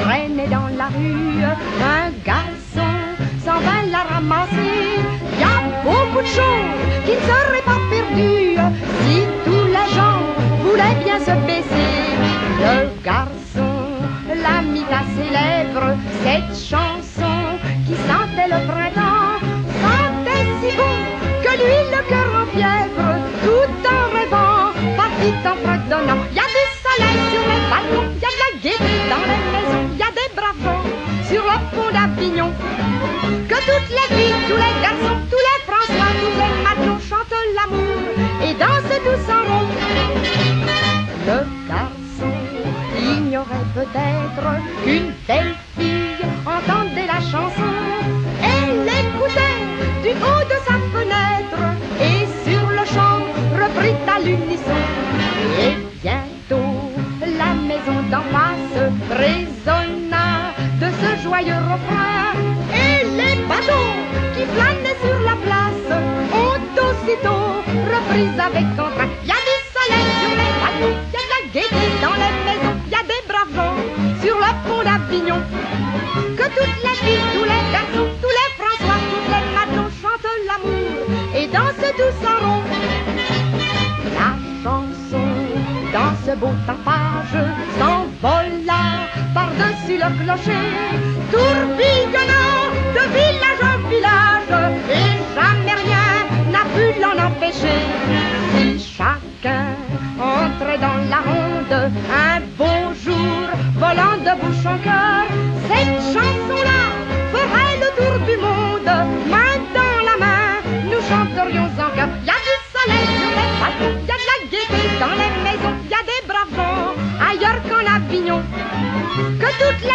promenait dans la rue, un garçon s'en va la ramasser. Y a beaucoup de choses qui ne seraient pas perdues si tous les gens voulaient bien se baisser. Le garçon l'a mis à ses lèvres, cette chanson qui sentait le printemps, sentait si bon que lui le cœur en fièvre, tout en rêvant, partit en fredonnant. Que toutes les filles, tous les garçons, tous les François, tous les matelots chantent l'amour et dansent tous en rond. Le garçon ignorait peut-être qu'une belle fille Et les bateaux qui flânaient sur la place ont aussitôt repris avec entrain. Il y a du soleil sur les bateaux, il y a de la gaieté dans les maisons, il y a des braves gens sur le pont d'Avignon. Que toutes les filles, tous les garçons, tous les François, tous les matelots chantent l'amour et dansent tous en rond. La chanson dans ce beau tapage s'envola clocher, tourbillonnant de village en village, et jamais rien n'a pu l'en empêcher. Si chacun entrait dans la ronde un beau jour, volant de bouche en cœur, cette chanson-là ferait le tour du monde, main dans la main, nous chanterions en cœur. Y a du soleil sur les balcons, y a de la gaieté dans les maisons, y a des braves ailleurs qu'en Avignon. Que tous